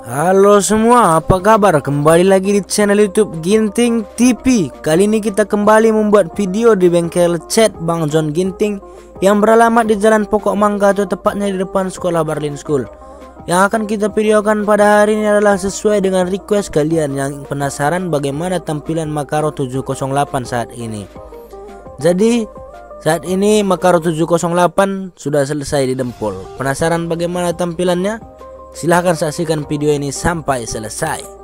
Halo semua, apa kabar? Kembali lagi di channel YouTube Ginting TV. Kali ini kita kembali membuat video di bengkel chat Bang John Ginting yang beralamat di Jalan Pokok Mangga atau tepatnya di depan sekolah Barlin School. Yang akan kita videokan pada hari ini adalah sesuai dengan request kalian yang penasaran bagaimana tampilan Makaro 708 saat ini. Jadi, saat ini Makaro 708 sudah selesai didempul. Penasaran bagaimana tampilannya? Silahkan saksikan video ini sampai selesai.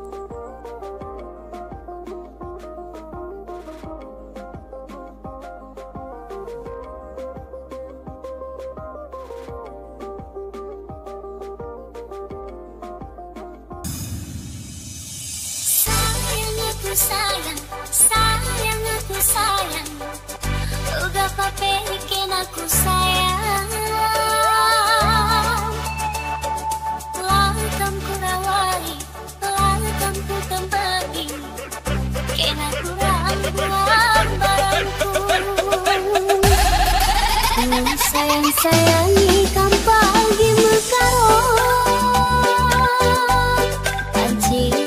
sayang, sayang aku sayang Uga bikin aku sayang